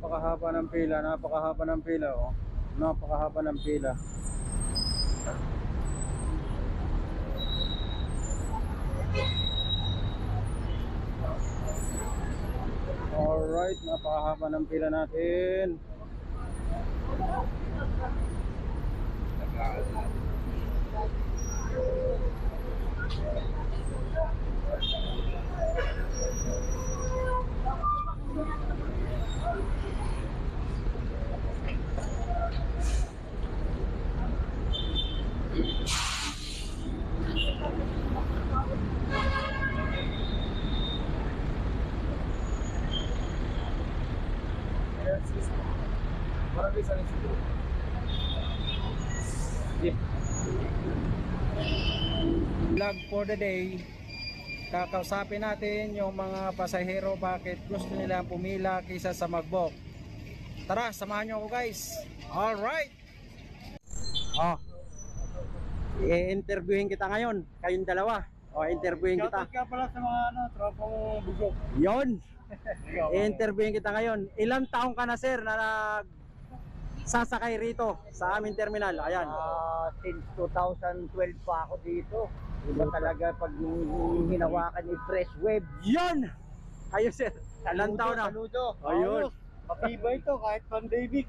napakahaba ng pila, napakahaba ng pila oh. Napakahaba ng pila. Alright, napakahaba ng pila natin. Vlog for the day. Kakausapin natin yung mga pasahero bakit gusto nila pumila kaysa sa magbok. Tara, samahan nyo ako guys. Alright! Oh. I-interviewin kita ngayon. Kayong dalawa. O, interviewin kita. Shoutout ka pala sa mga ano, tropang bugok. Yon. I-interviewin kita ngayon. Ilang taong ka na sir na nag sasakay rito sa aming terminal? Ayan. Ah, since 2012 pa ako dito. Iba talaga pag hinawakan ni Fresh Web. Yon! Kayo sir. Ilang taon na? Saludo. Ayun. Matibay to kahit pandemic.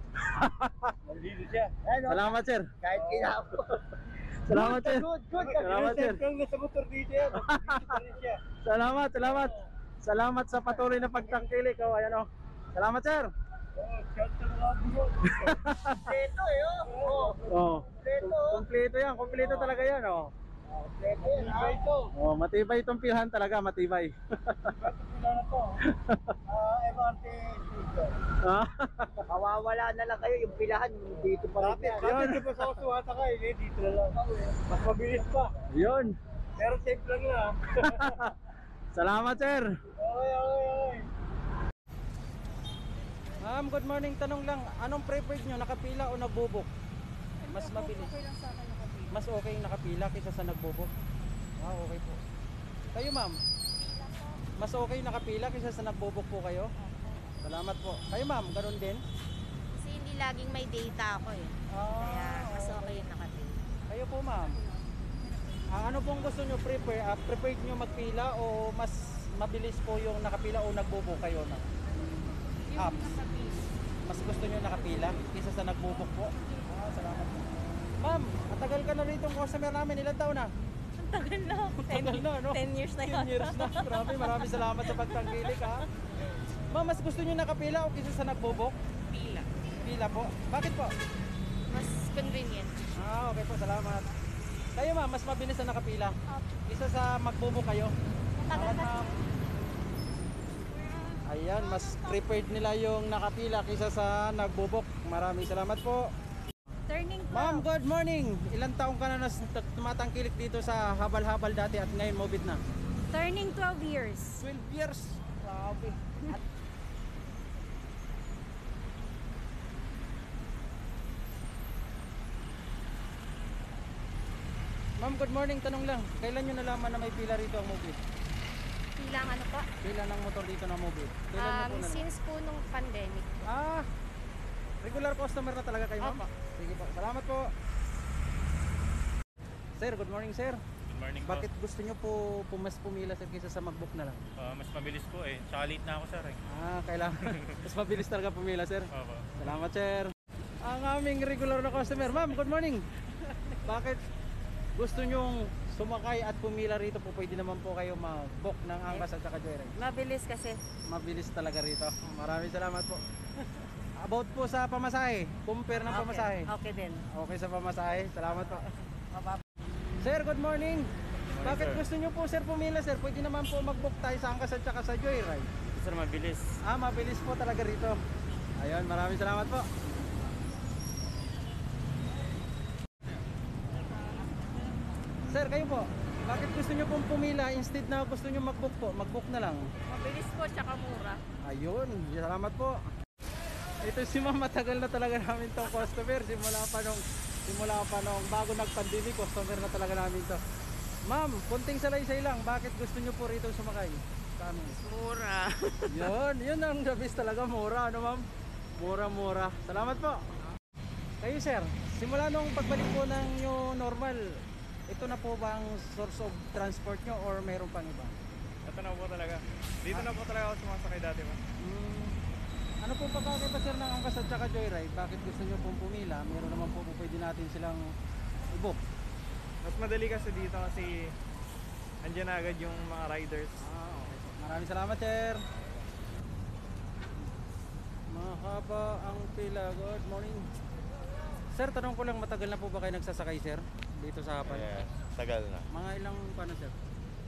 Nandito siya. Ano? Salamat sir. Kahit kinapo. Salamat sir. Good, good. Salamat, sir. Nasa motor dito yan. Rin siya. Salamat, salamat. Salamat sa patuloy na pagtangkilik. Oh, ayan oh. Salamat sir. Oh, sa. Ito eh, oh. Oh. Kompleto. Kompleto yan, kompleto talaga yan oh. Matibay to. Oh, matibay itong pilhan talaga, matibay. Wala na to. Ah, MRT station. Ah, Kawawala na lang kayo yung pilahan dito pa rin. Yun. Dito pa sa Kasuwata kayo, eh, dito na lang. Mas mabilis pa. Yun. Pero safe lang na. Salamat sir. Okay, okay, okay. Ma'am, good morning. Tanong lang, anong preferred nyo, nakapila o nagbubok? Mas mabilis. Okay lang sa akin. Mas okay yung nakapila kaysa sa nagbubok? Ah, okay po. Kayo ma'am, Pila po. mas okay yung nakapila kaysa sa nagbubok po kayo? Salamat po. Kayo ma'am, ganun din? Kasi hindi laging may data ako eh. Kaya mas okay yung nakapila. Kayo po ma'am. Ah, ano pong gusto nyo prefer? Ah, preferred nyo magpila o mas mabilis po yung nakapila o nagbubok kayo na? Yung Apps. nakapila. Mas gusto nyo nakapila kaysa sa nagbubok po? Ah, salamat po. Ma'am, matagal ka na rito ang customer namin. Ilan taon na? Ang tagal na. Tagal na, no? 10 years na 10 yun. years na. Grabe, maraming salamat sa pagtangkilik ha. Ma'am, mas gusto nyo nakapila o kaysa sa nagbubok? Pila. Pila po. Bakit po? Mas convenient. Ah, okay po. Salamat. Kayo ma'am, mas mabilis na nakapila. Up. Isa sa magbubok kayo. Matagal na. Ayan, mas prepared nila yung nakapila kaysa sa nagbubok. Maraming salamat po. Turning po. Ma'am, good morning. Ilang taong ka na tumatangkilik dito sa habal-habal dati at ngayon mobit na? Turning 12 years. 12 years. Grabe. At Ma'am, good morning. Tanong lang, kailan nyo nalaman na may pila rito ang mobile? Pila ang ano po? Pila ng motor dito na mobile? Kailan Um, po nalaman? since po nung pandemic. Ah, regular customer na talaga kayo, ma'am? Sige po, salamat po. Sir, good morning, sir. Good morning Bakit po. gusto nyo po pumas pumila sir kaysa sa mag-book na lang? Ah, mas mabilis po eh. Tsaka late na ako sir eh. Ah, kailangan. Mas mabilis talaga pumila, sir. Opo. Salamat, sir. Ang aming regular na customer. Ma'am, good morning. Bakit gusto nyong sumakay at pumila rito po? Pwede naman po kayo mag-book ng angkas at saka joyride. Mabilis kasi. Mabilis talaga rito. Maraming salamat po. About po sa pamasahe. Compare ng pamasahe. Okay din. Okay sa pamasahe. Salamat po. Sir, good morning. Bakit sir. gusto nyo po sir pumila sir? Pwede naman po mag-book tayo sa angkas at saka sa joyride. Sir, mabilis. Ah, mabilis po talaga rito. Ayun, maraming salamat po. Sir, kayo po. Bakit gusto nyo pong pumila instead na gusto nyo mag-book po? Mag-book na lang. Mabilis po tsaka mura. Ayun, salamat po. Ito si ma'am, matagal na talaga namin tong customer. Simula pa nung, simula pa nung bago nag-pandemic, customer na talaga namin to. Ma'am, kunting salaysay lang. Bakit gusto nyo po rito sumakay? Sa amin. Mura. Yun, yun ang the best talaga, mura, ano ma'am? Mura-mura. Salamat po. Kayo sir, simula nung pagbalik po ng new normal, ito na po ba ang source of transport nyo or mayroon pang iba? Ito na po talaga. Dito na po talaga ako sumasakay dati pa. Hmm, ano po pagkakaiba sir ng angkas at saka joyride? Bakit gusto nyo pong pumila? Meron naman po po pwede natin silang i-book. Mas madali kasi dito kasi andyan na agad yung mga riders. Ah, okay. Maraming salamat, sir. Mahaba ang pila. Good morning. Sir, tanong ko lang, matagal na po ba kayo nagsasakay, sir? Dito sa Hapan? Yeah, tagal na. Mga ilang paano, sir?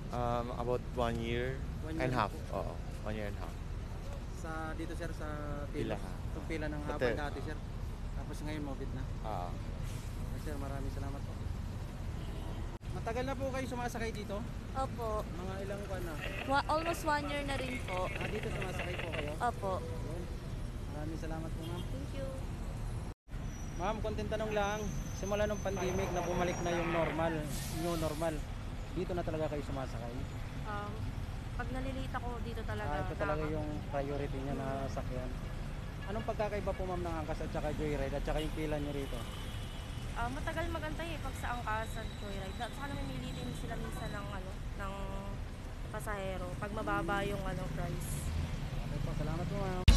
Um, about one year, One and year half. po. Oo, one year and half. Sa dito, sir, sa pila. Pila. Itong pila ng Hapan Hotel. dati, sir. Tapos ngayon, mobit na. Ah, Okay, sir, maraming salamat po. Matagal na po kayo sumasakay dito? Opo. Mga ilang pa na? Wa- almost one year na rin po. Ah, dito sumasakay po kayo? Opo. Yun. Maraming salamat po, ma'am. Thank you. Ma'am, konting tanong lang. Simula nung pandemic na bumalik na yung normal, new normal. Dito na talaga kayo sumasakay. Um, pag nalilita ko dito talaga. Ah, ito talaga nakaka- yung priority niya na sakyan. Anong pagkakaiba po ma'am ng angkas at saka joyride at saka yung pila niyo rito? Ah, matagal magantay eh pag sa angkas at joyride. At saka namimili din sila minsan ng ano, ng pasahero pag mababa yung ano price. Okay po, salamat po ma'am.